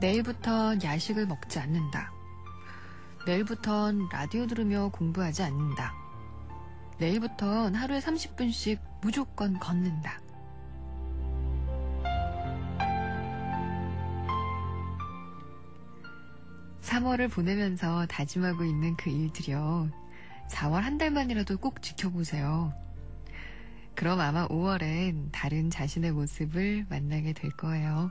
내일부턴 야식을 먹지 않는다. 내일부턴 라디오 들으며 공부하지 않는다. 내일부턴 하루에 30분씩 무조건 걷는다. 3월을 보내면서 다짐하고 있는 그 일들이요. 4월 한 달만이라도 꼭 지켜보세요. 그럼 아마 5월엔 다른 자신의 모습을 만나게 될 거예요.